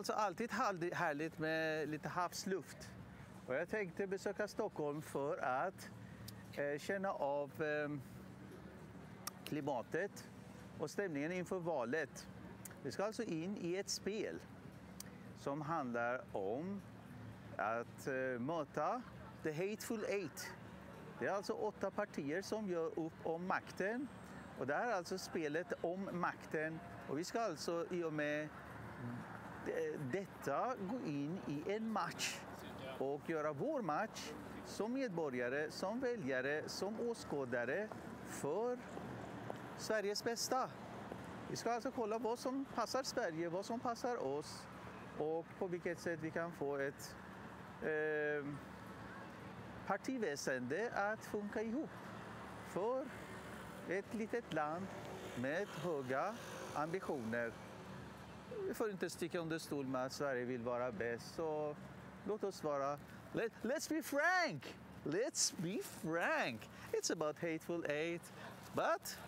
Det är alltså alltid härligt med lite havsluft. Och jag tänkte besöka Stockholm för att eh, känna av eh, klimatet och stämningen inför valet. Vi ska alltså in i ett spel som handlar om att eh, möta The Hateful Eight. Det är alltså åtta partier som gör upp om makten. Och det här är alltså spelet om makten. Och vi ska alltså i och med detta gå in i en match och göra vår match som medborgare, som väljare, som åskådare för Sveriges bästa. Vi ska alltså kolla vad som passar Sverige, vad som passar oss och på vilket sätt vi kan få ett eh, partiväsende att funka ihop för ett litet land med höga ambitioner. Vi får inte sticka under stol med att Sverige vill vara bäst, så låt oss vara... Let, let's be frank! Let's be frank! It's about hateful eight, but...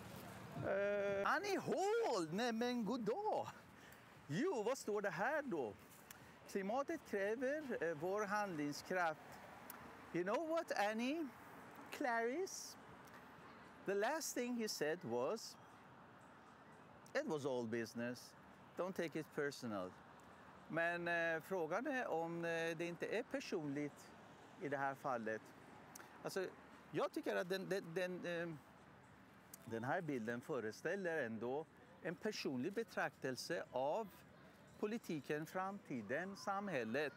Uh, Annie Hall! Nej men god dag! Jo, vad står det här då? Klimatet kräver uh, vår handlingskraft. You know what, Annie? Clarice? The last thing he said was, it was all business. Don't take it personal. Men eh, frågan är om eh, det inte är personligt i det här fallet. Alltså, jag tycker att den, den, den, eh, den här bilden föreställer ändå en personlig betraktelse av politiken, framtiden, samhället.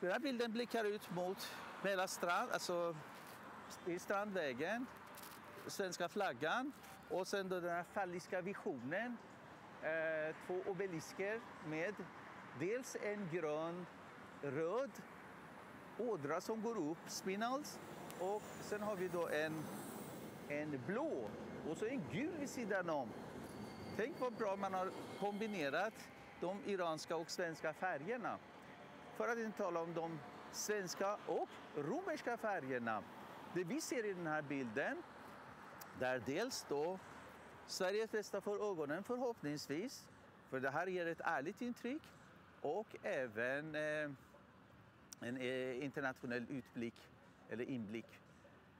Den här bilden blickar ut mot Mälarstrand, alltså i Strandvägen, svenska flaggan och sen då den här falliska visionen Eh, två obelisker med dels en grön, röd ådra som går upp, spinals, och sen har vi då en, en blå och så en gul vid sidan om. Tänk vad bra man har kombinerat de iranska och svenska färgerna. För att inte tala om de svenska och romerska färgerna. Det vi ser i den här bilden, där dels då Sveriges bästa för ögonen förhoppningsvis, för det här ger ett ärligt intryck och även eh, en eh, internationell utblick eller inblick.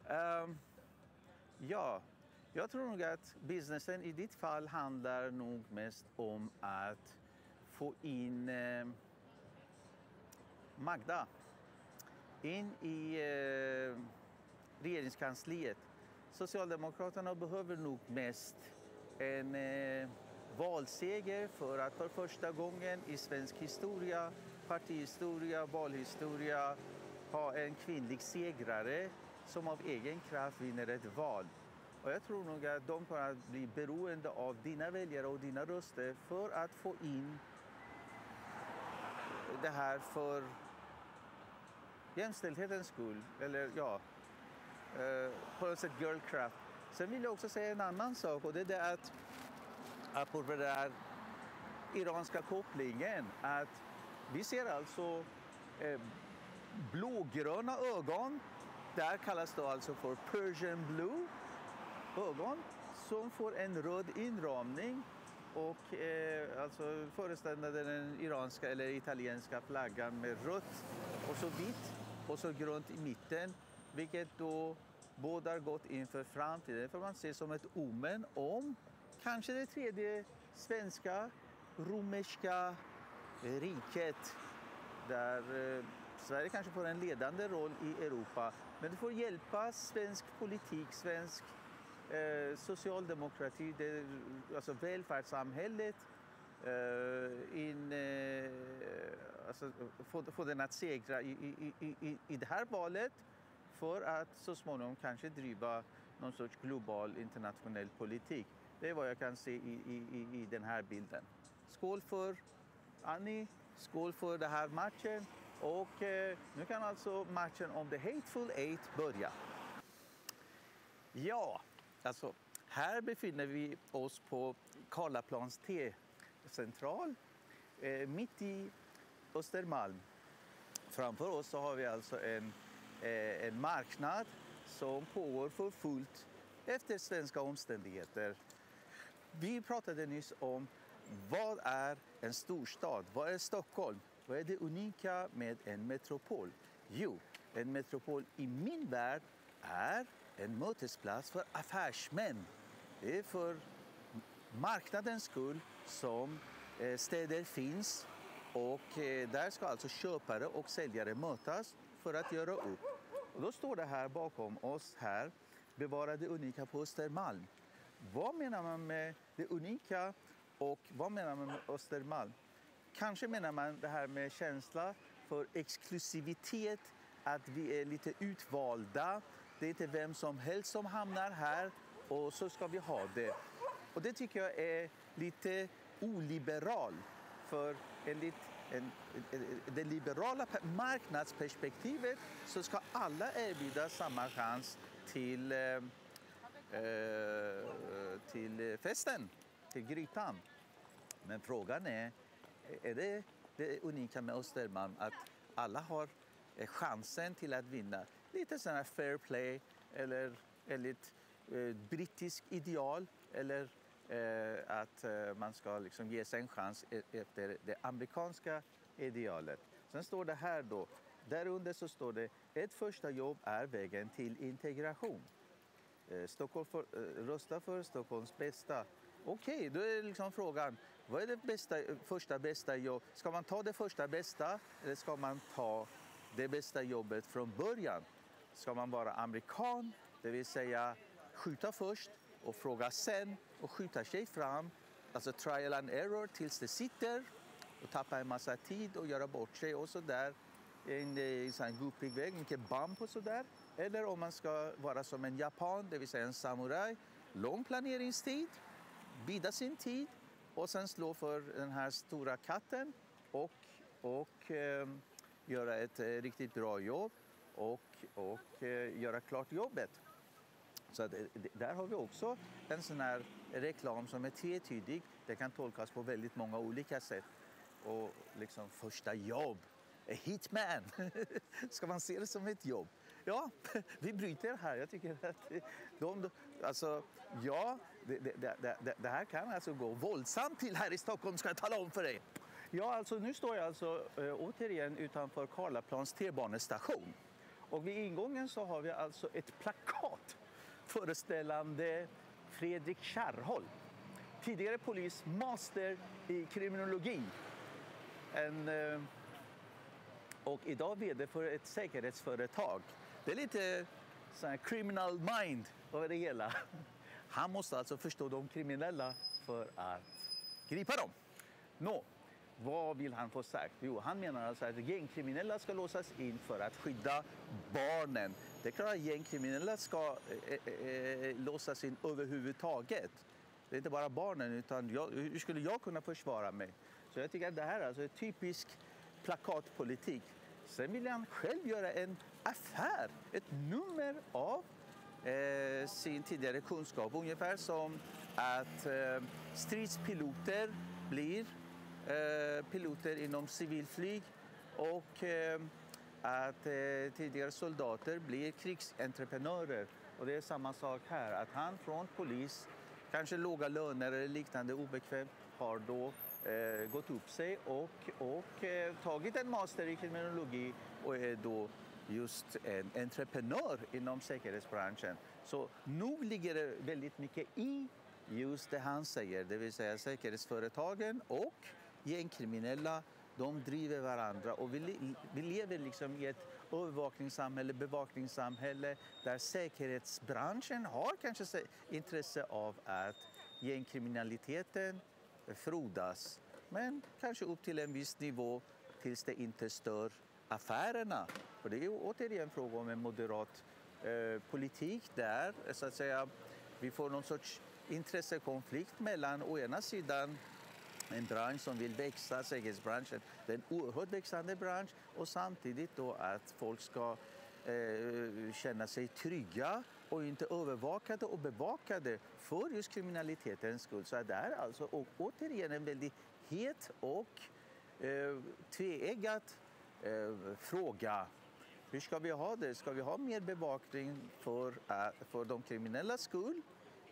Um, ja, jag tror nog att businessen i ditt fall handlar nog mest om att få in eh, Magda in i eh, regeringskansliet. Socialdemokraterna behöver nog mest en eh, valseger för att för första gången i svensk historia, partihistoria, valhistoria ha en kvinnlig segrare som av egen kraft vinner ett val. Och jag tror nog att de kommer att bli beroende av dina väljare och dina röster för att få in det här för jämställdhetens skull. Eller ja, eh, på något sätt girlcraft. Sen vill jag också säga en annan sak och det är det att apropå den där iranska kopplingen att vi ser alltså eh, blågröna ögon. Där kallas det alltså för Persian blue ögon som får en röd inramning och eh, alltså föreställande den iranska eller italienska flaggan med rött och så vitt och så grönt i mitten vilket då bådar gott inför framtiden. Det får man se som ett omen om kanske det tredje svenska romerska eh, riket där eh, Sverige kanske får en ledande roll i Europa. Men det får hjälpa svensk politik, svensk eh, socialdemokrati, det, alltså välfärdssamhället eh, in, eh, alltså, få, få den att segra i, i, i, i det här valet för att så småningom kanske driva någon sorts global internationell politik. Det är vad jag kan se i, i, i den här bilden. Skål för Annie, skål för den här matchen och eh, nu kan alltså matchen om The Hateful Eight börja. Ja, alltså här befinner vi oss på Karlaplans T-central eh, mitt i Östermalm. Framför oss så har vi alltså en Eh, en marknad som pågår för fullt efter svenska omständigheter. Vi pratade nyss om vad är en storstad. Vad är Stockholm? Vad är det unika med en metropol? Jo, en metropol i min värld är en mötesplats för affärsmän. Det är för marknadens skull som eh, städer finns och eh, där ska alltså köpare och säljare mötas för att göra upp. Och då står det här bakom oss här, bevara det unika på Östermalm. Vad menar man med det unika och vad menar man med Östermalm? Kanske menar man det här med känsla för exklusivitet, att vi är lite utvalda. Det är inte vem som helst som hamnar här och så ska vi ha det. Och det tycker jag är lite oliberal. För enligt en, det liberala marknadsperspektivet så ska alla erbjuda samma chans till, eh, eh, till festen, till grytan. Men frågan är, är det det unika med Östermalm att alla har eh, chansen till att vinna? Lite sån här fair play eller enligt eh, brittisk ideal eller Eh, att eh, man ska liksom ge sig en chans e-, efter det amerikanska idealet. Sen står det här då, därunder så står det ett första jobb är vägen till integration. Eh, Stockholm för, eh, rösta för Stockholms bästa. Okej, okay, då är liksom frågan, vad är det bästa, första bästa jobb? Ska man ta det första bästa eller ska man ta det bästa jobbet från början? Ska man vara amerikan, det vill säga skjuta först och fråga sen och skjuta sig fram, alltså trial and error tills det sitter och tappa en massa tid och göra bort sig och så där. En, eh, en sån guppig väg, mycket bump och så där. Eller om man ska vara som en japan, det vill säga en samuraj, lång planeringstid, bida sin tid och sen slå för den här stora katten och, och eh, göra ett eh, riktigt bra jobb och, och eh, göra klart jobbet. Så det, eh, där har vi också en sån här reklam som är tvetydig. Det kan tolkas på väldigt många olika sätt. Och liksom första jobb, a hitman. Ska man se det som ett jobb? Ja, vi bryter här. Jag tycker att de, de alltså, ja, det, det, det, det, här kan alltså gå våldsamt till här i Stockholm ska jag tala om för dig. Ja, alltså nu står jag alltså äh, återigen utanför Karlaplans T-banestation. Och vid ingången så har vi alltså ett plakat föreställande Fredrik Kärrholm. Tidigare polis, master i kriminologi. En, eh, och idag vd för ett säkerhetsföretag. Det är lite sån criminal mind över det hela. Han måste alltså förstå de kriminella för att gripa dem. Nå, vad vill han få sagt? Jo, han menar alltså att gängkriminella ska låsas in för att skydda barnen. Det är klart att gängkriminella ska eh, eh, eh låsas in överhuvudtaget. Det är inte bara barnen, utan jag, hur skulle jag kunna försvara mig? Så jag tycker att det här är alltså är typisk plakatpolitik. Sen vill han själv göra en affär, ett nummer av eh, sin tidigare kunskap. Ungefär som att eh, stridspiloter blir Eh, piloter inom civilflyg och eh, att eh, tidigare soldater blir krigsentreprenörer. Och det är samma sak här, att han från polis, kanske låga löner eller liknande obekvämt, har då eh, gått upp sig och, och eh, tagit en master i kriminologi och är då just en entreprenör inom säkerhetsbranschen. Så nog ligger det väldigt mycket i just det han säger, det vill säga säkerhetsföretagen och gängkriminella, de driver varandra och vi, vi lever liksom i ett övervakningssamhälle, bevakningssamhälle där säkerhetsbranschen har kanske intresse av att gängkriminaliteten frodas. Men kanske upp till en viss nivå tills det inte stör affärerna. För det är ju återigen fråga om en moderat eh, politik där så att säga, vi får någon sorts intressekonflikt mellan å ena sidan en bransch som vill växa, säkerhetsbranschen. Det är en oerhört växande bransch och samtidigt då att folk ska eh, känna sig trygga och inte övervakade och bevakade för just kriminalitetens skull. Så det är alltså och, återigen en väldigt het och eh, tveeggad eh, fråga. Hur ska vi ha det? Ska vi ha mer bevakning för, eh, för de kriminellas skull?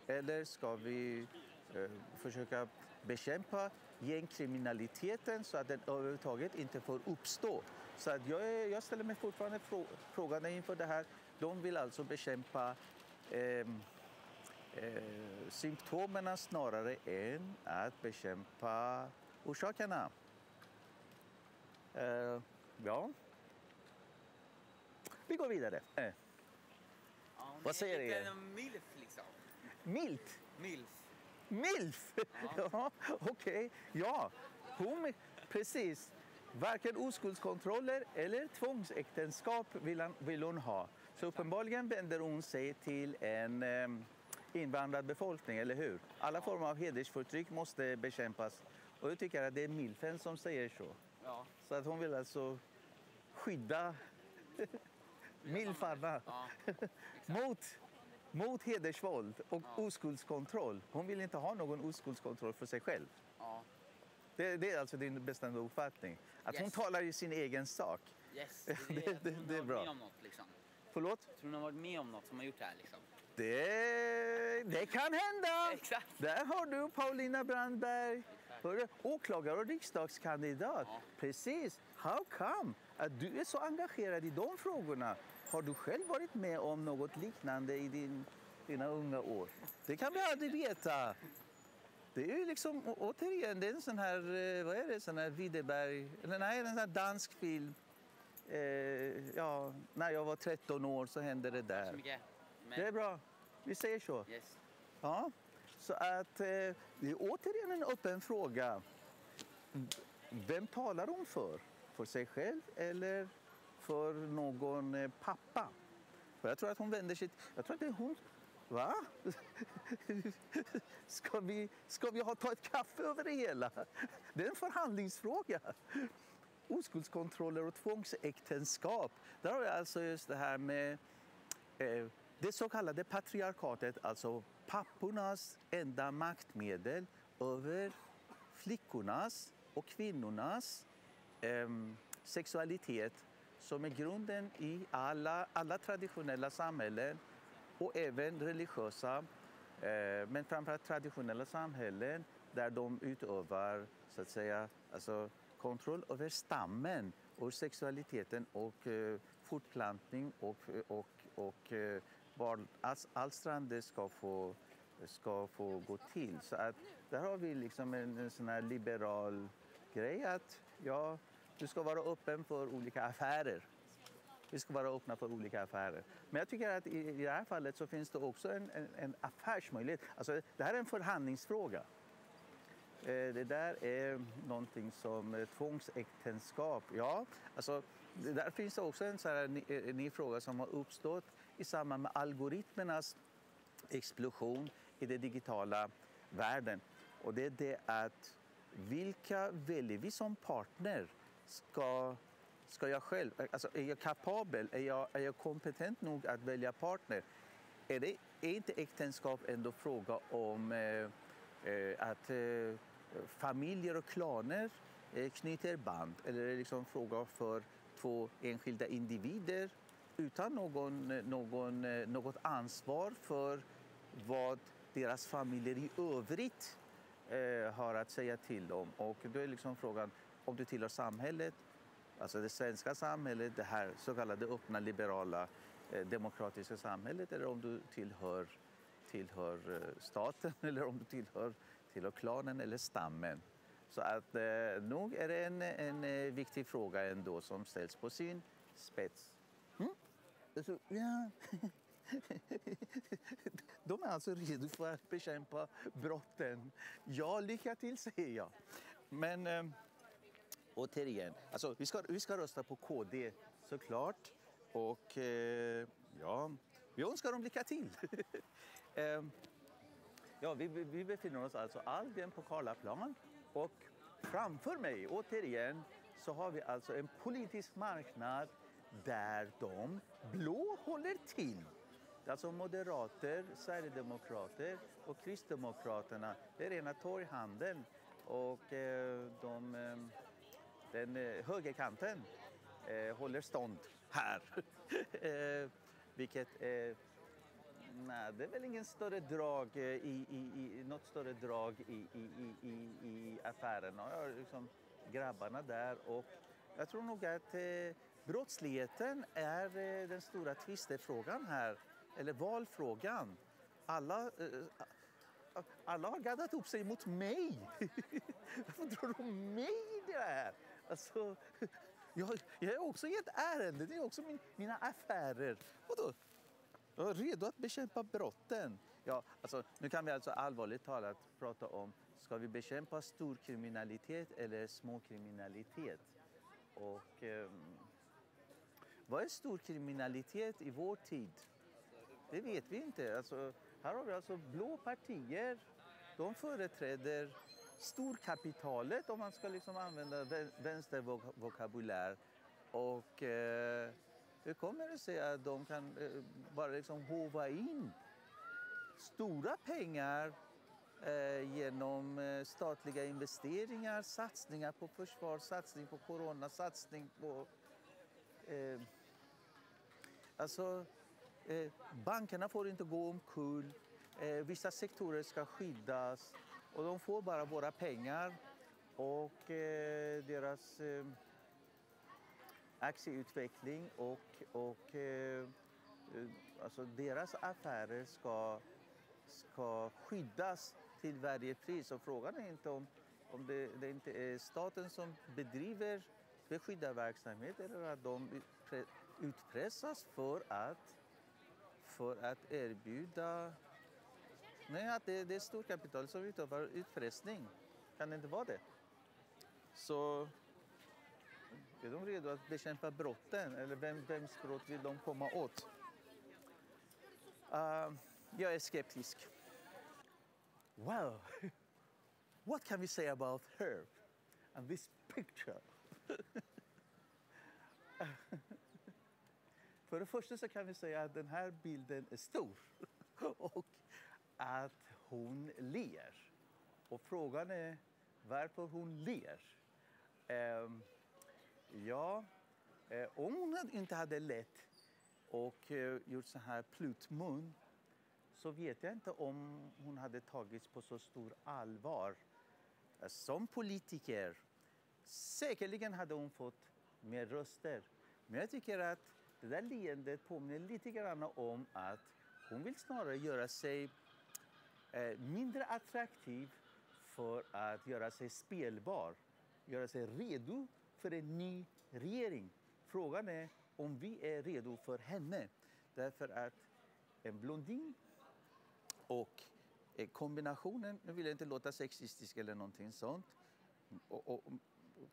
Eller ska vi eh, försöka bekämpa gängkriminaliteten så att den överhuvudtaget inte får uppstå. Så att jag, jag ställer mig fortfarande frå, frågande inför det här. De vill alltså bekämpa eh, eh, symptomen snarare än att bekämpa orsakerna. Eh, ja. Vi går vidare. Eh. Ja, Vad säger er? en milf liksom. Milt. Milf. Milf! Ja. Ja, okej. Ja, hon, precis. Varken oskuldskontroller eller tvångsäktenskap vill, han, vill hon ha. Så uppenbarligen vänder hon sig till en eh, invandrad befolkning, eller hur? Alla former av hedersförtryck måste bekämpas. Och jag tycker att det är milfen som säger så. Ja. Så att hon vill alltså skydda milfarna Ja. mot, mot hedersvåld och oskuldskontroll. Hon vill inte ha någon oskuldskontroll för sig själv. ja. Det, det är alltså din bestämda uppfattning. Att hon Yes. talar i sin egen sak. Yes. Det, Det- det, det- hon är bra. med om något liksom. Förlåt? Tror hon har varit med om något som har gjort det här liksom. Det, det kan hända! Exakt. Där har du Paulina Brandberg. Hörru, åklagare och riksdagskandidat. Ja. Precis. How come att du är så engagerad i de frågorna? Har du själv varit med om något liknande i din, dina unga år? Det kan vi aldrig veta. Det är ju liksom, återigen, det är en sån här, eh, vad är det, sån här Widerberg, eller nej, en sån här dansk film. Eh, ja, när jag var 13 år så hände det Tack så där. mycket. Men, Det är bra. Vi säger så. Yes. Ja, så att eh, det är återigen en öppen fråga. Vem talar hon för? För sig själv eller för någon eh, pappa? Och jag tror att hon vänder sig... Jag tror att det är hon... Va? Ska vi, ska vi ha, ta ett kaffe över det hela? Det är en förhandlingsfråga. Oskuldskontroller och tvångsäktenskap. Där har vi alltså just det här med Eh, Det så kallade patriarkatet, alltså pappornas enda maktmedel över flickornas och kvinnornas eh, sexualitet som är grunden i alla, alla traditionella samhällen och även religiösa, eh, men framförallt traditionella samhällen där de utövar så att säga, alltså, kontroll över stammen och sexualiteten och eh, fortplantning och, och, och eh, barnalstrande ska få, ska få gå till. Så att där har vi liksom en, en sån här liberal grej att ja, du ska vara öppen för olika affärer. Vi ska vara öppna för olika affärer. Men jag tycker att i, i det här fallet så finns det också en, en, en affärsmöjlighet. Alltså, det här är en förhandlingsfråga. Eh, Det där är någonting som eh, tvångsäktenskap. Ja, alltså, det där finns det också en, så här, en eh, ny fråga som har uppstått i samband med algoritmernas explosion i den digitala världen. Och det är det att vilka väljer vi som partner? Ska, ska jag själv, alltså är jag kapabel, är jag, är jag kompetent nog att välja partner? Är, det, är inte äktenskap ändå fråga om eh, eh, att eh, familjer och klaner eh, knyter band? Eller är det liksom fråga för två enskilda individer utan någon, någon, eh, något ansvar för vad deras familjer i övrigt eh, har att säga till om? Och då är liksom frågan om du tillhör samhället, alltså det svenska samhället, det här så kallade öppna liberala eh, demokratiska samhället eller om du tillhör, tillhör eh, staten eller om du tillhör, tillhör klanen eller stammen. Så att eh, nog är det en, en eh, viktig fråga ändå som ställs på sin spets. Mm? Alltså, ja. De är alltså redo för att bekämpa brotten. Ja, lycka till säger jag. Men eh, återigen, alltså, vi, ska, vi ska rösta på KD såklart. Och eh, ja, vi önskar dem lycka till. eh, ja, vi, vi befinner oss alltså alltjämt på Karlaplan. Och framför mig, återigen, så har vi alltså en politisk marknad där de blå håller till. Alltså moderater, sverigedemokrater och kristdemokraterna. Det är rena torghandeln. Och eh, de, eh, den eh, högerkanten eh, håller stånd här. eh, vilket eh, är... Nej, det är väl ingen större drag eh, i, i, i något större drag i, i, i, i, affären. affärerna. Jag har liksom grabbarna där och jag tror nog att eh, brottsligheten är eh, den stora tvistefrågan här, eller valfrågan. Alla, eh, alla har gaddat upp sig mot mig. Varför drar de mig i det här? Alltså, jag, jag är också i ett ärende, det är också min, mina affärer. Vadå? Jag är redo att bekämpa brotten. Ja, alltså, nu kan vi alltså allvarligt talat prata om ska vi bekämpa storkriminalitet eller småkriminalitet? Och eh, vad är storkriminalitet i vår tid? Det vet vi inte. Alltså, här har vi alltså blå partier. De företräder storkapitalet om man ska liksom använda vänstervokabulär. Och eh, hur kommer det sig att de kan eh, bara liksom hova in stora pengar eh, genom eh, statliga investeringar, satsningar på försvar, satsning på corona, satsning på... Eh, alltså, eh, bankerna får inte gå omkull. Eh, vissa sektorer ska skyddas och de får bara våra pengar och eh, deras eh, aktieutveckling och, och eh, eh, alltså deras affärer ska, ska skyddas till varje pris. Och frågan är inte om, om det, det inte är staten som bedriver beskyddarverksamhet eller att de utpressas för att, för att erbjuda Nej, att det, det är storkapital som utövar utpressning. Kan det inte vara det? Så är de redo att bekämpa brotten? Eller vem, vems brott vill de komma åt? Uh, jag är skeptisk. Wow! What can we say about her and this picture? För det första så kan vi säga att den här bilden är stor. Och att hon ler. Och frågan är varför hon ler. Eh, ja, eh, om hon inte hade lett och eh, gjort så här plutmun så vet jag inte om hon hade tagits på så stor allvar. Eh, som politiker, säkerligen hade hon fått mer röster. Men jag tycker att det där leendet påminner lite grann om att hon vill snarare göra sig Eh, mindre attraktiv för att göra sig spelbar, göra sig redo för en ny regering. Frågan är om vi är redo för henne. Därför att en blondin och eh, kombinationen, nu vill jag inte låta sexistisk eller någonting sånt, och, och, och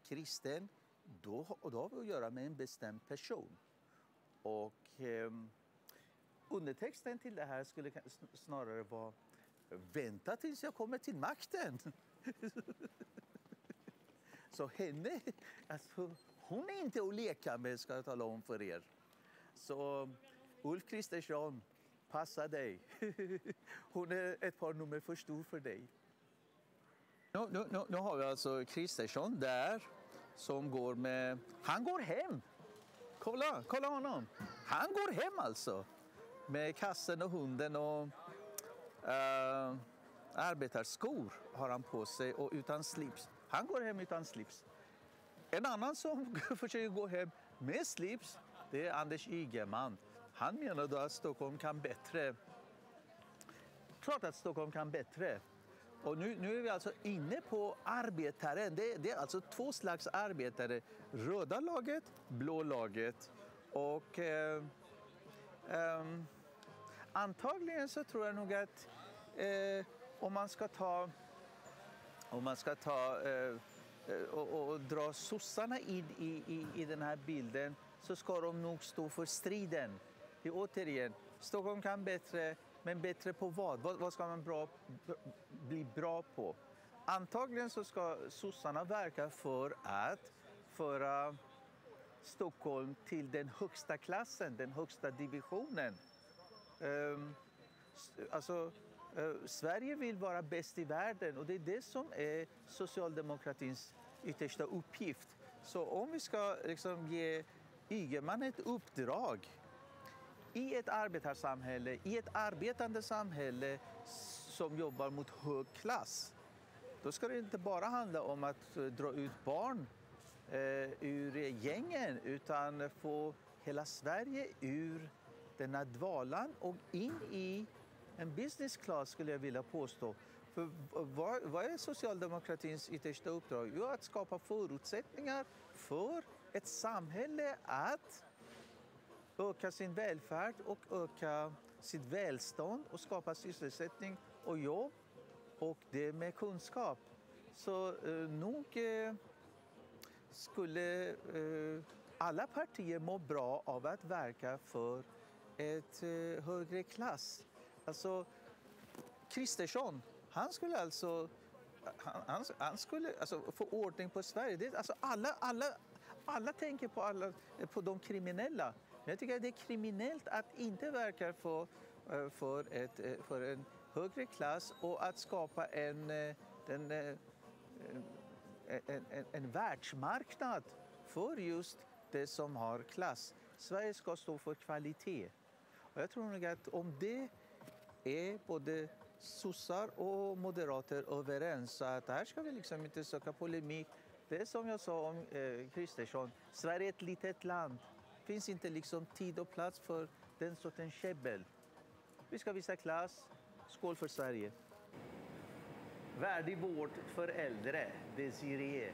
kristen, då, och då har vi att göra med en bestämd person. Och eh, undertexten till det här skulle snarare vara vänta tills jag kommer till makten. Så henne, alltså, hon är inte att leka med ska jag tala om för er. Så Ulf Kristersson, passa dig. Hon är ett par nummer för stor för dig. Nu, nu, nu har vi alltså Kristersson där som går med... Han går hem! Kolla, kolla honom! Han går hem alltså! Med kassen och hunden och Uh, arbetarskor har han på sig och utan slips. Han går hem utan slips. En annan som försöker gå hem med slips det är Anders Ygeman. Han menar då att Stockholm kan bättre. Klart att Stockholm kan bättre. Och nu, nu är vi alltså inne på arbetaren. Det, det, är alltså två slags arbetare. Röda laget, blå laget. Och eh, eh, Antagligen så tror jag nog att eh, om man ska ta, om man ska ta eh, eh och, och, dra sossarna in i, i, i den här bilden så ska de nog stå för striden. Det är återigen, Stockholm kan bättre, men bättre på vad? Vad, vad ska man bra, bli bra på? Antagligen så ska sossarna verka för att föra Stockholm till den högsta klassen, den högsta divisionen. Ehm, alltså, eh, Sverige vill vara bäst i världen och det är det som är socialdemokratins yttersta uppgift. Så om vi ska liksom ge Ygeman ett uppdrag i ett arbetarsamhälle, i ett arbetande samhälle som jobbar mot hög klass, då ska det inte bara handla om att eh, dra ut barn eh, ur gängen utan få hela Sverige ur denna dvalan och in i en business class skulle jag vilja påstå. För vad, vad är socialdemokratins yttersta uppdrag? Jo, att skapa förutsättningar för ett samhälle att öka sin välfärd och öka sitt välstånd och skapa sysselsättning och jobb och det med kunskap. Så eh, nog eh, skulle eh, alla partier må bra av att verka för ett eh, högre klass. Alltså, Kristersson, han skulle alltså han, han, han skulle alltså få ordning på Sverige. Det, alltså alla, alla, alla tänker på, alla, på de kriminella. Men jag tycker att det är kriminellt att inte verka för, eh, för, ett, eh, för en högre klass och att skapa en, en, en, en, en, en världsmarknad för just det som har klass. Sverige ska stå för kvalitet. Och jag tror nog att om det är både sossar och moderater överens så att här ska vi liksom inte söka polemik. Det är som jag sa om eh, Kristersson, Sverige är ett litet land. Det finns inte liksom tid och plats för den sortens käbbel. Vi ska visa klass. Skål för Sverige. Värdig vård för äldre, Desiree.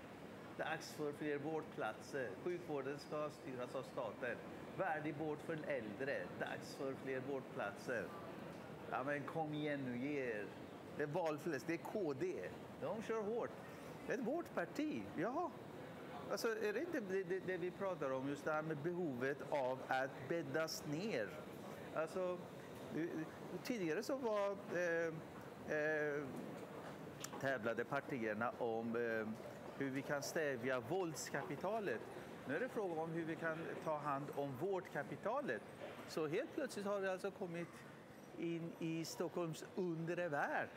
Dags för fler vårdplatser. Sjukvården ska styras av staten. Värdig vård för äldre. Dags för fler vårdplatser. Ja, men kom igen nu, ge er. Det är valfläsk, det är KD. De kör hårt. Det är vårt parti. Ja. Alltså, är det inte det, det, det vi pratar om, just det här med behovet av att bäddas ner? Alltså, tidigare så var eh, eh, tävlade partierna om eh, hur vi kan stävja våldskapitalet. Nu är det fråga om hur vi kan ta hand om vårdkapitalet. Så helt plötsligt har vi alltså kommit in i Stockholms undre värld.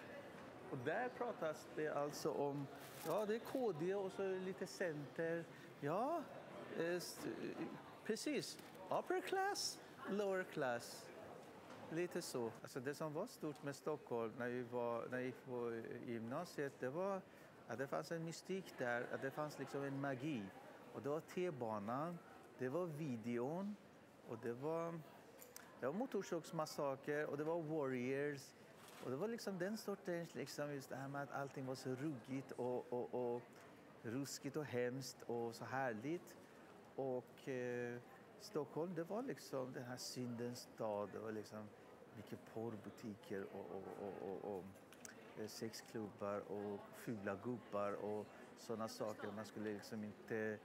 Och där pratas det alltså om, ja det är KD och så lite Center. Ja, eh, eh, precis. Upper class, lower class. Lite så. Alltså det som var stort med Stockholm när vi, var, när vi gick på gymnasiet, det var att det fanns en mystik där, att det fanns liksom en magi. Och det var T-banan, det var videon och det var, det var Motorsågsmassaker och det var Warriors. Och det var liksom den sortens, liksom just det här med att allting var så ruggigt och, och, och ruskigt och hemskt och så härligt. Och eh, Stockholm, det var liksom den här syndens stad. Det var liksom mycket porrbutiker och, och, och, och, och Eh, sexklubbar och fula gubbar och sådana saker. Man skulle liksom inte...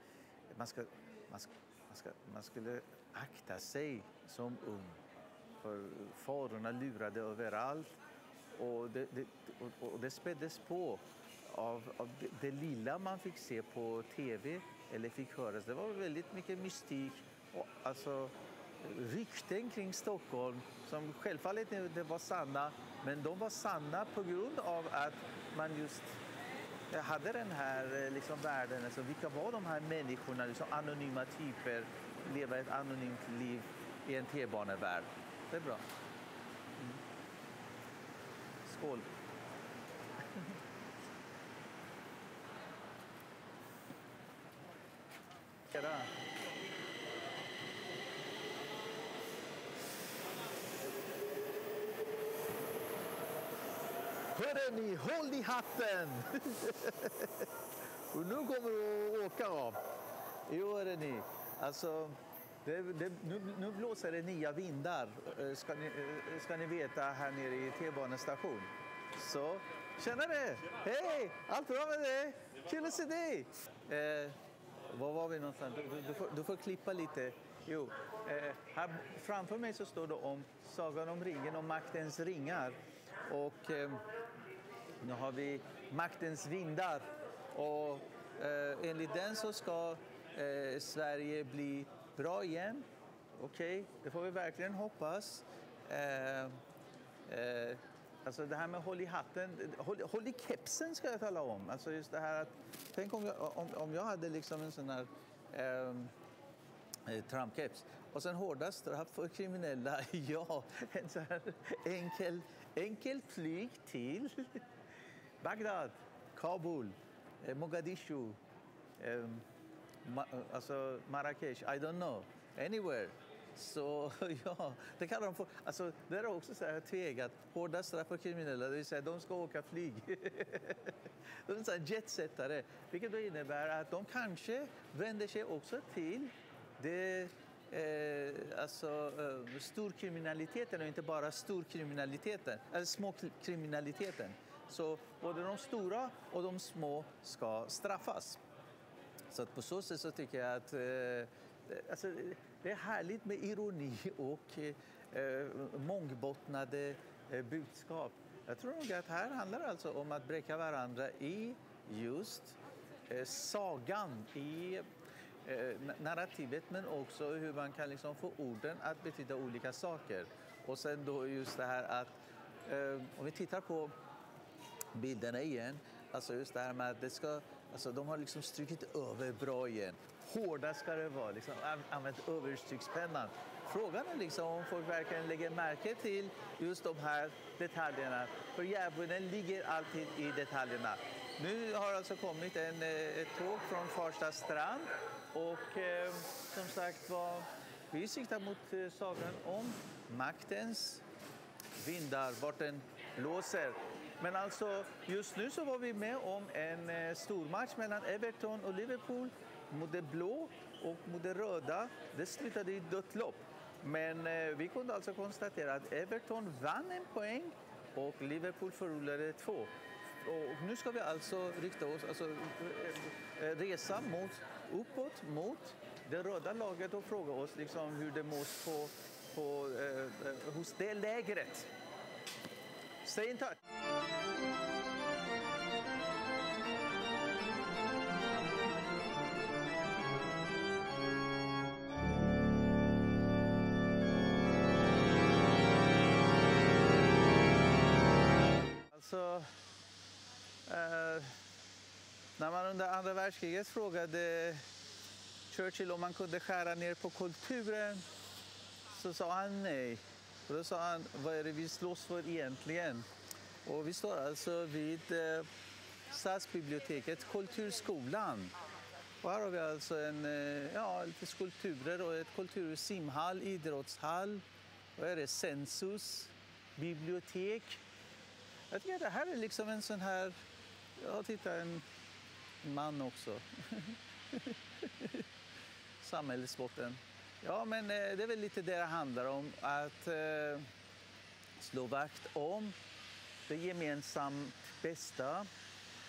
Man, ska, man, ska, man, ska, man skulle akta sig som ung. För farorna lurade överallt och det, det, och, och det späddes på av, av det, det, lilla man fick se på tv eller fick höra. Det var väldigt mycket mystik och alltså rykten kring Stockholm som självfallet inte var sanna, men de var sanna på grund av att man just eh, hade den här eh, liksom, världen. Alltså, vilka var de här människorna, liksom, anonyma typer, leva ett anonymt liv i en T-banevärld? Det är bra. Mm. Skål! Tjena! Hörrni, håll i hatten! Och nu kommer du att åka av. Jo, ni. Alltså, det, det, nu, nu, blåser det nya vindar, eh, ska ni, eh, ska ni veta, här nere i T-banestation. Så, tjenare! Hej! Allt bra med dig? Kul att se dig! Eh, var var vi någonstans? Du, du, får, du får klippa lite. Jo, eh, här framför mig så står det om Sagan om ringen och maktens ringar. Och eh, nu har vi maktens vindar. Och eh, enligt den så ska eh, Sverige bli bra igen. Okej, okay, det får vi verkligen hoppas. Eh, eh, alltså det här med håll i hatten, håll, håll, i kepsen ska jag tala om. Alltså just det här att, tänk om jag, om, om jag hade liksom en sån här eh, eh Trump-keps Och sen hårda straff för kriminella. Ja, en sån här enkel, enkel flyg till Bagdad, Kabul, eh, Mogadishu, eh, ma, alltså Marrakesh, I don't know, anywhere. Så ja, det kallar de för, alltså det är också så här tvegat, hårda straff för kriminella, det vill säga de ska åka flyg. de är så här jetsättare, vilket då innebär att de kanske vänder sig också till det Eh, alltså eh, storkriminaliteten och inte bara storkriminaliteten, eller småkriminaliteten. Så både de stora och de små ska straffas. Så att på så sätt så tycker jag att eh, alltså, det är härligt med ironi och eh, mångbottnade eh, budskap. Jag tror nog att här handlar det alltså om att bräcka varandra i just eh, sagan, i eh, narrativet men också hur man kan liksom få orden att betyda olika saker. Och sen då just det här att eh, om vi tittar på bilderna igen, alltså just det här med att det ska, alltså de har liksom strukit över bra igen. Hårda ska det vara, liksom, använt överstrykspennan. Frågan är liksom om folk verkligen lägger märke till just de här detaljerna. För djävulen ligger alltid i detaljerna. Nu har alltså kommit en, eh, ett tåg från Farsta strand och eh, som sagt var, vi siktar mot eh, sagan om maktens vindar, vart den blåser. Men alltså, just nu så var vi med om en eh, stor match mellan Everton och Liverpool mot det blå och mot det röda. Det slutade i dött lopp. Men eh, vi kunde alltså konstatera att Everton vann en poäng och Liverpool förlorade två. Och nu ska vi alltså rikta oss, alltså eh, eh, resa mot, uppåt mot det röda laget och fråga oss liksom hur det mås på, på, eh, hos det lägret. Stay in touch! När man under andra världskriget frågade Churchill om man kunde skära ner på kulturen så sa han nej. Och då sa han, vad är det vi slåss för egentligen? Och vi står alltså vid eh, Stadsbiblioteket, Kulturskolan. Och här har vi alltså en, eh, ja, lite skulpturer och ett kulturhus, simhall, idrottshall. Vad är det? Census, bibliotek. Jag tycker att det här är liksom en sån här... Ja, titta, en man också. Samhällsbotten. Ja, men eh, det är väl lite det det handlar om. Att eh, slå vakt om det gemensamt bästa.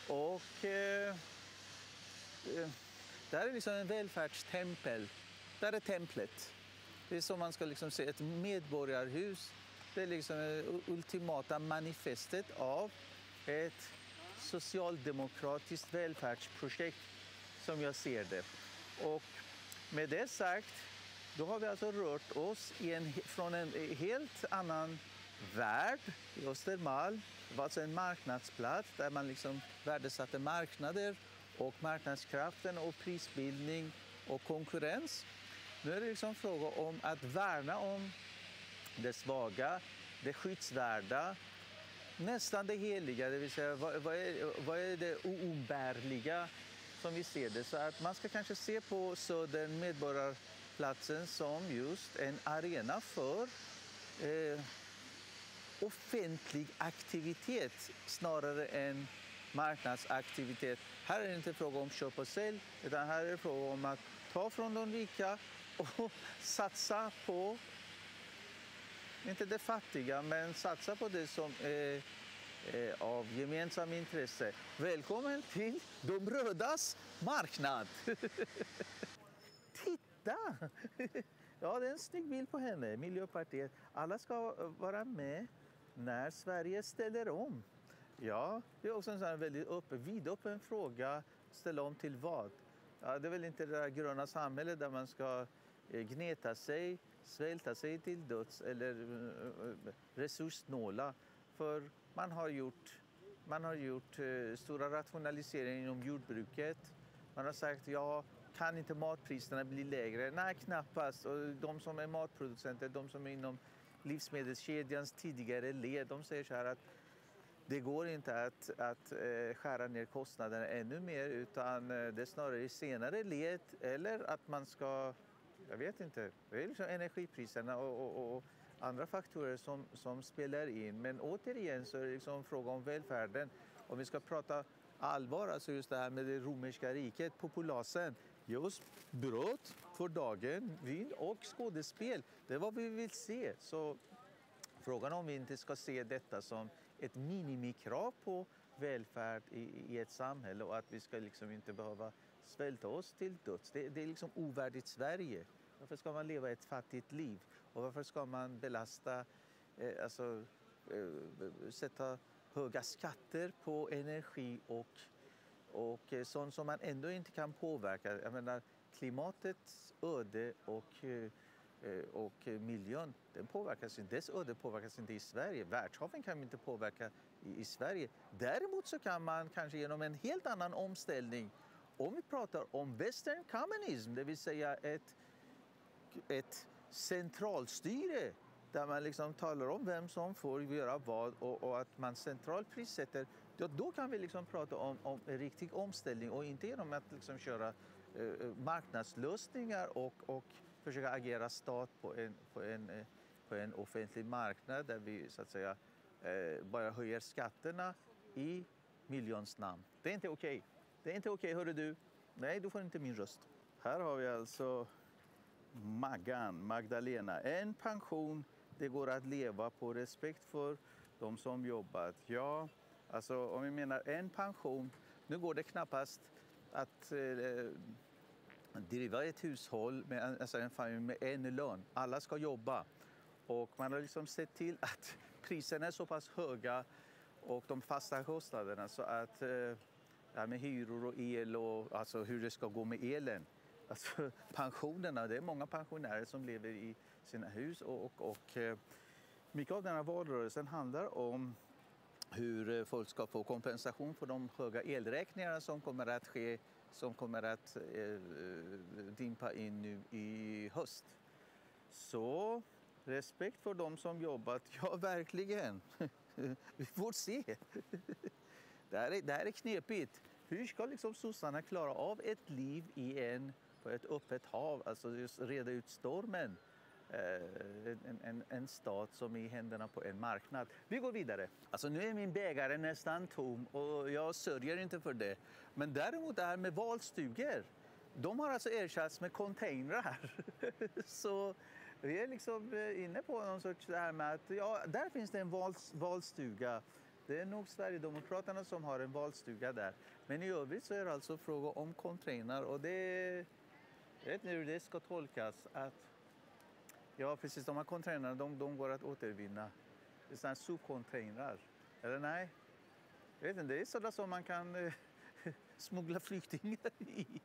Och eh, eh det här är liksom en välfärdstempel. Där är templet. Det är som man ska liksom se ett medborgarhus. Det är liksom eh, det ultimata manifestet av ett socialdemokratiskt välfärdsprojekt som jag ser det. Och med det sagt, då har vi alltså rört oss i en, från en helt annan värld i Östermalm. Det var alltså en marknadsplats där man liksom värdesatte marknader och marknadskraften och prisbildning och konkurrens. Nu är det liksom fråga om att värna om det svaga, det skyddsvärda, nästan det heliga, det vill säga vad, vad, är, vad är det oumbärliga som vi ser det. Så att man ska kanske se på Södern, Medborgarplatsen, som just en arena för eh, offentlig aktivitet snarare än marknadsaktivitet. Här är det inte fråga om köp och sälj, utan här är det fråga om att ta från de rika och satsa på, inte det fattiga, men satsa på det som är av gemensamt intresse. Välkommen till De rödas marknad! Titta! Ja, det är en snygg bild på henne, Miljöpartiet. Alla ska vara med när Sverige ställer om. Ja, det är också en sån väldigt öppen, vidöppen fråga. Ställa om till vad? Ja, det är väl inte det där gröna samhället där man ska eh, gneta sig, svälta sig till döds eller eh, eh, resurssnåla. För man har gjort, man har gjort eh, stora rationaliseringar inom jordbruket. Man har sagt ja, kan inte matpriserna bli lägre? Nej, knappast. Och de som är matproducenter, de som är inom livsmedelskedjans tidigare led, de säger så här att det går inte att, att skära ner kostnaderna ännu mer utan det är snarare i senare led eller att man ska, jag vet inte, det är liksom energipriserna och, och, och andra faktorer som, som spelar in. Men återigen så är det liksom fråga om välfärden. Om vi ska prata allvar, alltså just det här med det romerska riket, populasen, just bröd för dagen, vin och skådespel. Det är vad vi vill se. Så frågan om vi inte ska se detta som ett minimikrav på välfärd i, i ett samhälle och att vi ska liksom inte behöva svälta oss till döds. Det, det är liksom ovärdigt Sverige. Varför ska man leva ett fattigt liv? Och varför ska man belasta, eh, alltså eh, sätta höga skatter på energi och, och eh, sånt som man ändå inte kan påverka? Jag menar, klimatets öde och eh, eh och miljön, den påverkas, dess öde påverkas inte i Sverige. Världshaven kan vi inte påverka i, i, Sverige. Däremot så kan man kanske genom en helt annan omställning, om vi pratar om western communism, det vill säga ett, ett centralstyre där man liksom talar om vem som får göra vad och, och att man centralt prissätter, då, då kan vi liksom prata om, om en riktig omställning och inte genom att liksom köra eh, marknadslösningar och, och försöka agera stat på en, på en, eh, på en offentlig marknad där vi så att säga eh, bara höjer skatterna i miljons namn. Det är inte okej. Okay. Det är inte okej, okay, hörru du. Nej, du får inte min röst. Här har vi alltså Maggan, Magdalena. En pension, det går att leva på respekt för de som jobbat. Ja, alltså om vi menar en pension, nu går det knappast att eh, driva ett hushåll, med, alltså en familj med en lön. Alla ska jobba. Och man har liksom sett till att priserna är så pass höga och de fasta kostnaderna så att eh, det här med hyror och el och alltså hur det ska gå med elen. Alltså pensionerna, det är många pensionärer som lever i sina hus och, och, och eh, mycket av den här valrörelsen handlar om hur eh, folk ska få kompensation för de höga elräkningar som kommer att ske som kommer att eh, dimpa in nu i höst. Så respekt för de som jobbat, ja verkligen. Vi får se. Det här är, det här är knepigt. Hur ska liksom sossarna klara av ett liv i en, på ett öppet hav, alltså just reda ut stormen? Eh, en, en, en, stat som är i händerna på en marknad. Vi går vidare. Alltså nu är min bägare nästan tom och jag sörjer inte för det. Men däremot det här med valstugor, de har alltså ersatts med containrar. Så vi är liksom eh, inne på någon sorts det här med att ja, där finns det en vals, valstuga. Det är nog Sverigedemokraterna som har en valstuga där. Men i övrigt så är det alltså fråga om containrar och det, jag vet inte hur det ska tolkas. Att Ja, precis. De här containrarna de, de går att återvinna. Det är sopcontainrar. Eller nej? Jag vet inte, det är sådana som man kan eh, smuggla flyktingar i.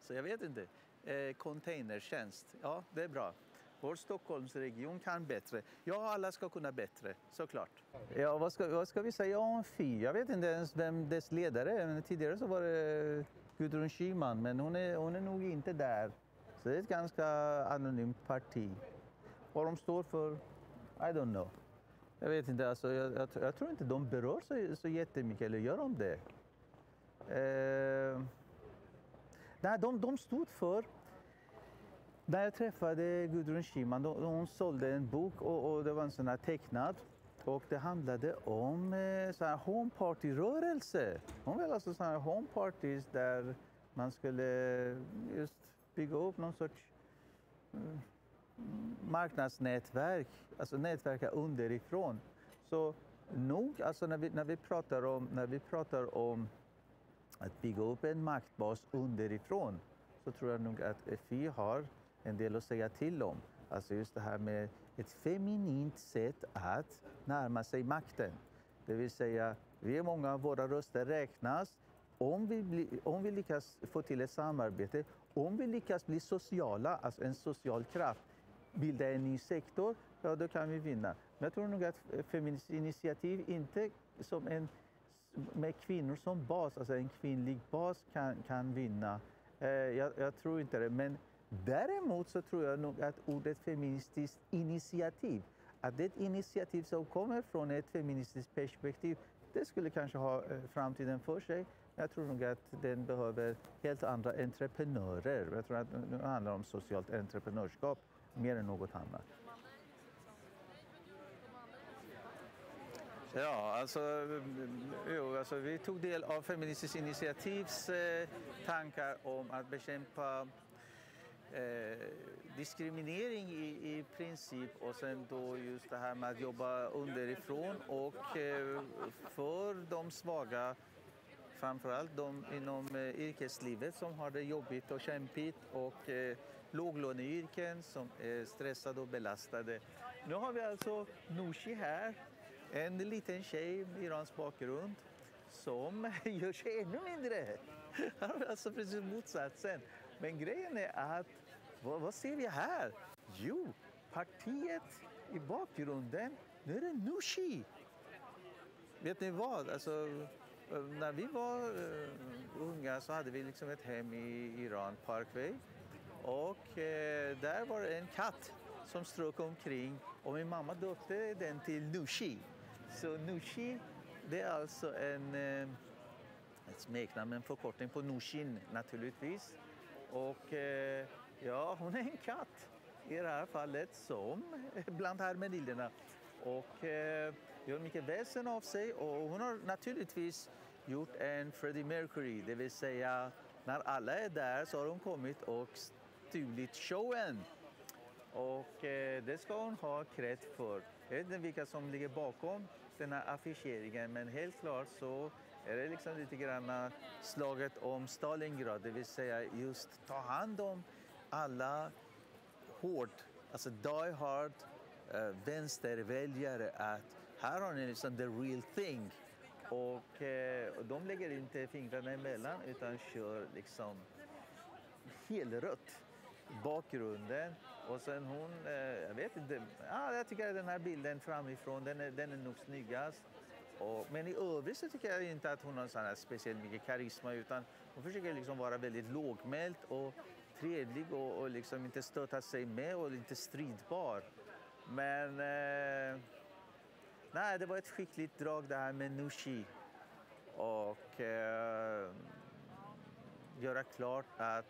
Så jag vet inte. Eh, containertjänst, ja det är bra. Vår Stockholmsregion kan bättre. Ja, alla ska kunna bättre, såklart. Ja, vad ska, vad ska vi säga om Fi? Jag vet inte ens vem dess ledare är. Tidigare så var det Gudrun Schyman, men hon är, hon är nog inte där. Så det är ett ganska anonymt parti. Vad de står för, I don't know. Jag vet inte, alltså, jag, jag, jag tror inte de berör så, så jättemycket, eller gör de det? Eh, nej, de, de stod för när jag träffade Gudrun Schyman, hon sålde en bok och, och, det var en sån här tecknad. Och det handlade om eh, så här home party-rörelse. Hon ville alltså så här home parties där man skulle eh, just bygga upp någon sorts mm, marknadsnätverk, alltså nätverka underifrån. Så nog, alltså när vi, när vi, pratar, om, när vi pratar om att bygga upp en maktbas underifrån så tror jag nog att FI har en del att säga till om. Alltså just det här med ett feminint sätt att närma sig makten. Det vill säga, vi är många, våra röster räknas. Om vi, bli, om vi lyckas få till ett samarbete om vi lyckas bli sociala, alltså en social kraft, bilda en ny sektor, ja då kan vi vinna. Men jag tror nog att Feministiskt initiativ inte som en, med kvinnor som bas, alltså en kvinnlig bas kan, kan vinna Eh, jag, jag tror inte det. Men däremot så tror jag nog att ordet feministiskt initiativ, att det är ett initiativ som kommer från ett feministiskt perspektiv, det skulle kanske ha eh, framtiden för sig. Jag tror nog att den behöver helt andra entreprenörer. Jag tror att det handlar om socialt entreprenörskap mer än något annat. Ja, alltså, eh, jo, alltså vi tog del av Feministiskt initiativs eh, tankar om att bekämpa eh, diskriminering i, i princip och sen då just det här med att jobba underifrån och eh, för de svaga framförallt de inom eh, yrkeslivet som har det jobbigt och kämpigt och eh, låglöneyrken som är stressade och belastade. Nu har vi alltså Nooshi här, en liten tjej med iransk bakgrund som gör sig ännu mindre. Här har alltså precis motsatsen. Men grejen är att, vad, vad ser vi här? Jo, partiet i bakgrunden, nu är det Nooshi. Vet ni vad? Alltså, när vi var uh, unga så hade vi liksom ett hem i Iran Parkway. Och uh, där var det en katt som strök omkring och min mamma döpte den till Nushi. Så Nushi, det är alltså en, uh, ett smeknamn, en förkortning på Nushin naturligtvis. Och ja, hon är en katt i det här fallet som bland hermelinerna. Och eh, gör mycket väsen av sig och hon har naturligtvis gjort en Freddie Mercury, det vill säga när alla är där så har hon kommit och stulit showen. Och eh, det ska hon ha kredd för. Jag vet inte vilka som ligger bakom den här affischeringen men helt klart så är det liksom lite grann slaget om Stalingrad, det vill säga just ta hand om alla hårt, alltså die hard uh, vänsterväljare att här har ni liksom the real thing. Och, eh, de lägger inte fingrarna emellan utan kör liksom helrött bakgrunden. Och sen hon, eh, jag vet inte, ah, jag tycker att den här bilden framifrån den är, den är nog snyggast. Och, men i övrigt så tycker jag inte att hon har sån här speciellt mycket karisma utan hon försöker liksom vara väldigt lågmäld och fredlig och, och liksom inte stöta sig med och inte stridbar. Men eh, Nej, det var ett skickligt drag det här med Nushi. Och eh, göra klart att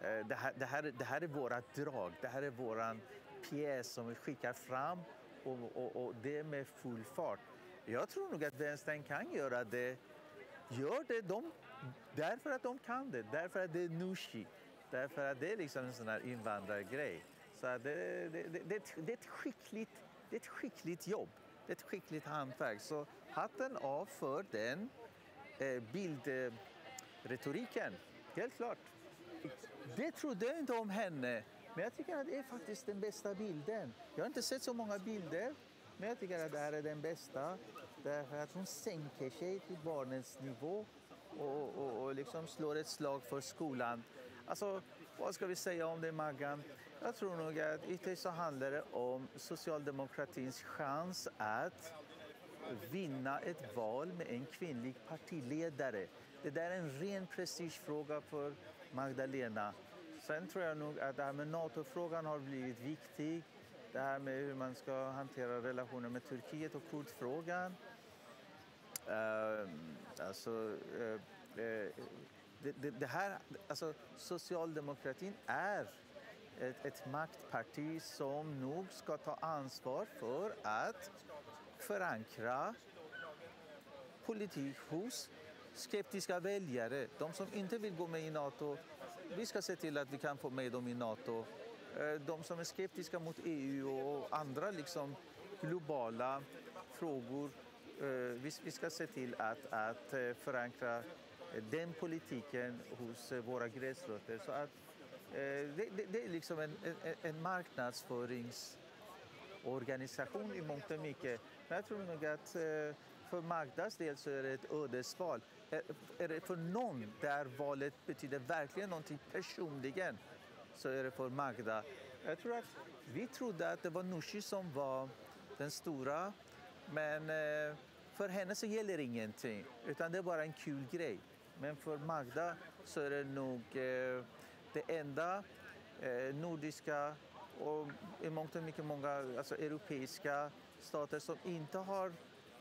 eh, det, här, det, här, det här är våra drag, det här är våran pjäs som vi skickar fram och, och, och det med full fart. Jag tror nog att vänstern kan göra det. Gör det de, därför att de kan det, därför att det är Nushi. Därför att det är liksom en sån här invandrargrej. Så det, det, det, det, det, är ett skickligt, det är ett skickligt jobb ett skickligt hantverk. Så hatten av för den eh, bildretoriken, helt klart. Det trodde jag inte om henne, men jag tycker att det är faktiskt den bästa bilden. Jag har inte sett så många bilder, men jag tycker att det här är den bästa. Därför att hon sänker sig till barnens nivå och, och, och liksom slår ett slag för skolan. Alltså, vad ska vi säga om det, Maggan? Jag tror nog att ytterst så handlar det om socialdemokratins chans att vinna ett val med en kvinnlig partiledare. Det där är en ren prestigefråga för Magdalena. Sen tror jag nog att det här med NATO-frågan har blivit viktig. Det här med hur man ska hantera relationen med Turkiet och kurdfrågan. Uh, alltså, uh, uh, det, det, det, här, alltså, socialdemokratin är ett, ett maktparti som nog ska ta ansvar för att förankra politik hos skeptiska väljare, de som inte vill gå med i Nato. Vi ska se till att vi kan få med dem i Nato. Eh, de som är skeptiska mot EU och andra liksom globala frågor. Eh, vi ska se till att, att eh, förankra den politiken hos eh, våra gräsrötter så att Eh, det, det, det, är liksom en, en, en marknadsföringsorganisation i mångt och mycket. Men jag tror nog att eh, för Magdas del så är det ett ödesval. Eh, är det för någon där valet betyder verkligen någonting personligen så är det för Magda. Jag tror att vi trodde att det var Nooshi som var den stora men eh, för henne så gäller ingenting utan det är bara en kul grej. Men för Magda så är det nog eh, det enda eh, nordiska och i mångt och mycket många alltså, europeiska stater som inte har,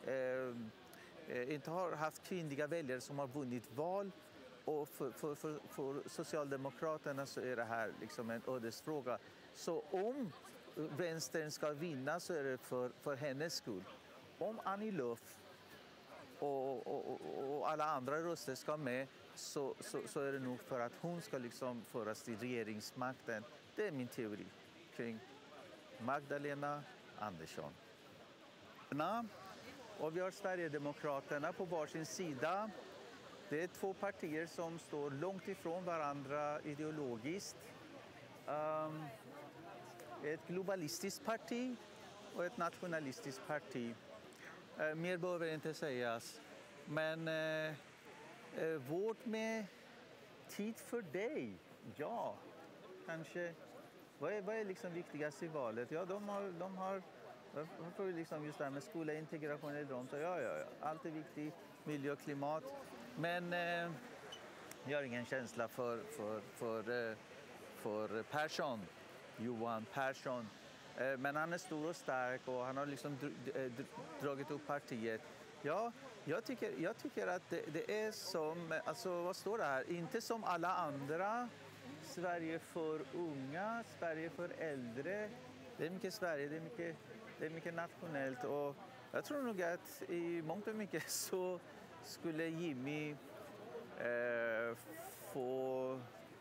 eh, eh, inte har haft kvinnliga väljare som har vunnit val. Och för, för, för, för Socialdemokraterna så är det här liksom en ödesfråga. Så om vänstern ska vinna så är det för, för hennes skull. Om Annie Lööf och, och, och, alla andra röster ska med så, så, så, är det nog för att hon ska liksom föras till regeringsmakten. Det är min teori kring Magdalena Andersson. Och vi har Sverigedemokraterna på varsin sida. Det är två partier som står långt ifrån varandra ideologiskt. Um, ett globalistiskt parti och ett nationalistiskt parti. Eh, mer behöver inte sägas. Men eh, eh, vårt med Tid för dig, ja, kanske. Vad är, vad är liksom viktigast i valet? Ja, de har, de har varför liksom just det här med skola, integration, äldreomsorg, ja, ja, ja, allt är viktigt, miljö och klimat. Men eh, jag har ingen känsla för, för, för, eh, för Persson, Johan Persson. Eh, men han är stor och stark och han har liksom eh, dragit upp partiet. Ja, jag tycker, jag tycker att det, det, är som, alltså vad står det här, inte som alla andra. Sverige för unga, Sverige för äldre. Det är mycket Sverige, det är mycket, det är mycket nationellt och jag tror nog att i mångt och mycket så skulle Jimmy eh, få...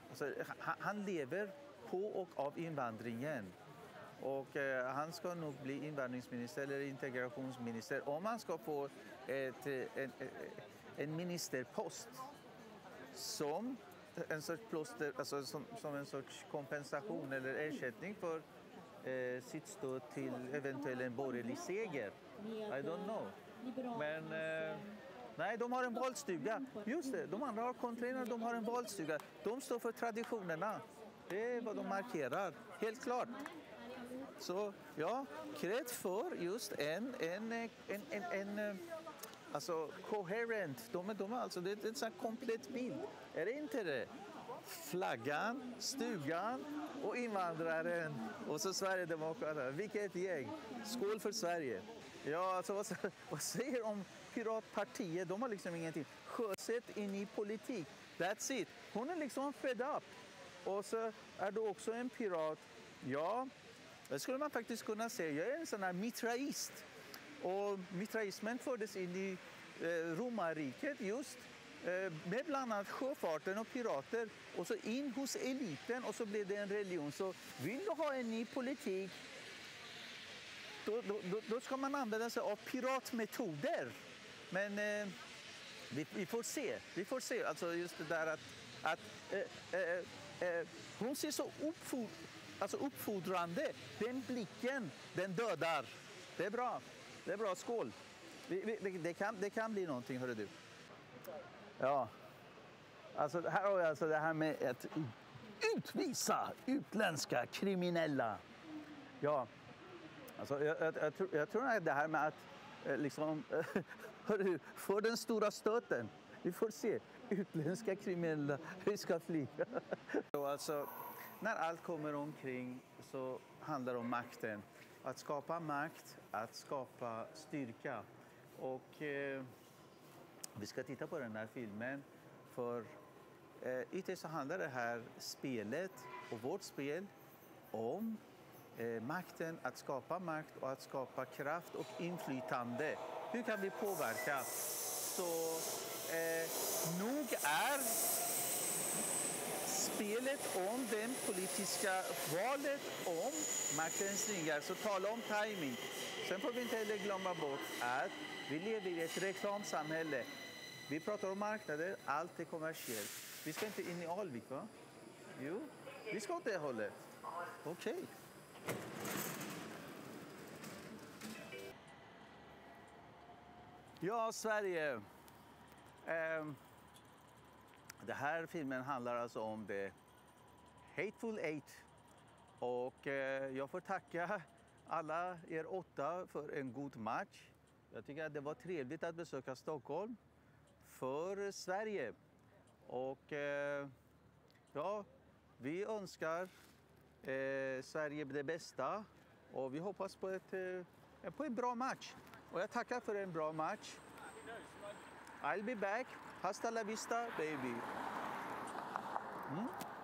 Alltså, han, han, lever på och av invandringen. Och eh, han ska nog bli invandringsminister eller integrationsminister om han ska få ett, eh, en, eh, en ministerpost som en sorts plåster, alltså som, som, en sorts kompensation eller ersättning för eh, sitt stöd till eventuell en borgerlig seger. I don't know. Men eh, Nej, de har en valstuga. Just det, de andra har container, de har en valstuga. De står för traditionerna. Det är vad de markerar, helt klart. Så ja, kred för just en, en, eh, en, en, en eh, alltså coherent, de, de, alltså, det är en sån komplett bild. Är det inte det? Flaggan, stugan och invandraren och så Sverigedemokraterna. Vilket gäng! Skål för Sverige! Ja, alltså vad, vad säger om Piratpartiet? De har liksom ingenting. Sjösätt in i politik. That's it. Hon är liksom fed up. Och så är du också en pirat. Ja, det skulle man faktiskt kunna säga. Jag är en sån här mitraist. Och mitraismen fördes in i eh, romarriket just eh, med bland annat sjöfarten och pirater och så in hos eliten och så blev det en religion. Så vill du ha en ny politik då, då, då, ska man använda sig av piratmetoder. Men eh, vi, vi, får se. Vi får se. Alltså just det där att, att eh, eh, eh hon ser så uppfod, alltså uppfordrande. Den blicken, den dödar. Det är bra. Det är bra. Skål. Det, kan, det kan bli någonting, hörru du. Ja. Alltså, här har vi alltså det här med att utvisa utländska kriminella. Ja, Alltså, jag, jag, jag, tror, jag tror att det här med att eh, liksom, hörru, få den stora stöten. Vi får se. Utländska kriminella, vi ska flyga. alltså, när allt kommer omkring så handlar det om makten. Att skapa makt, att skapa styrka. Och eh, vi ska titta på den här filmen för eh, ytterst så handlar det här spelet och vårt spel om eh, makten att skapa makt och att skapa kraft och inflytande. Hur kan vi påverka? Så eh, nog är spelet om det politiska valet om maktens ringar. Så tala om timing. Sen får vi inte heller glömma bort att vi lever i ett reklamsamhälle. Vi pratar om marknader, allt är kommersiellt. Vi ska inte in i Alvik, va? Jo, vi ska åt det hållet. Okej. Okay. Ja, Sverige. Um. Den här filmen handlar alltså om The Hateful Eight. Och eh, jag får tacka alla er åtta för en god match. Jag tycker att det var trevligt att besöka Stockholm för Sverige. Och eh, ja, vi önskar eh, Sverige det bästa och vi hoppas på, ett, eh, på en bra match. Och jag tackar för en bra match. I'll be back. Hasta la vista, baby. Hmm?